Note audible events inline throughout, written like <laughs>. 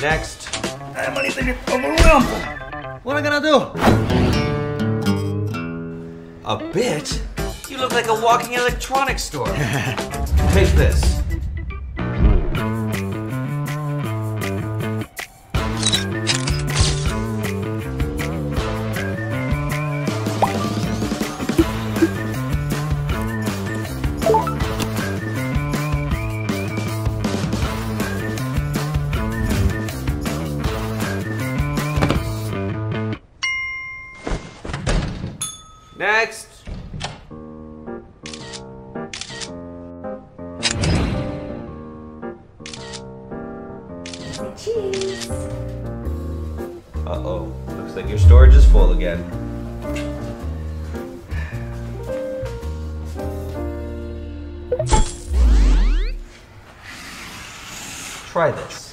Next. I'm a little bit overwhelmed. What am I gonna do? A bit? You look like a walking electronics store. <laughs> Take this. Next. Cheese. Uh-oh. Looks like your storage is full again. Try this.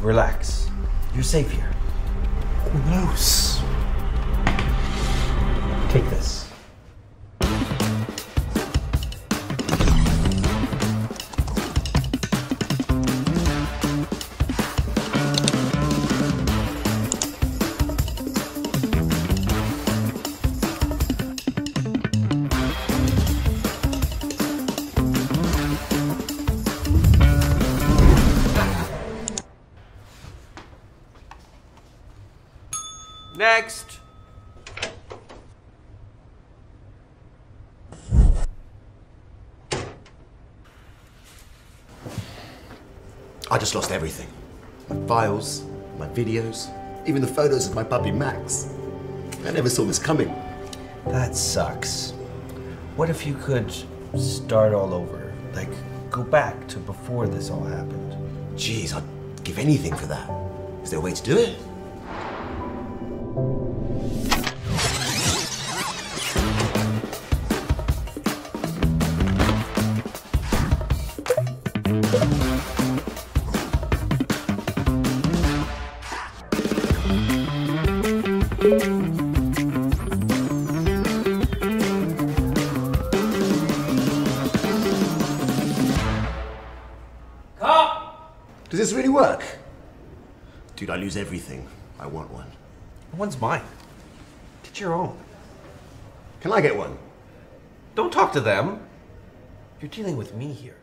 Relax. You're safe here. Gross. Next. I just lost everything. My files, my videos, even the photos of my puppy Max. I never saw this coming. That sucks. What if you could start all over? Like, go back to before this all happened? Jeez, I'd give anything for that. Is there a way to do it? Does this really work? Dude, I lose everything. I want one. One's mine. Get your own. Can I get one? Don't talk to them. You're dealing with me here.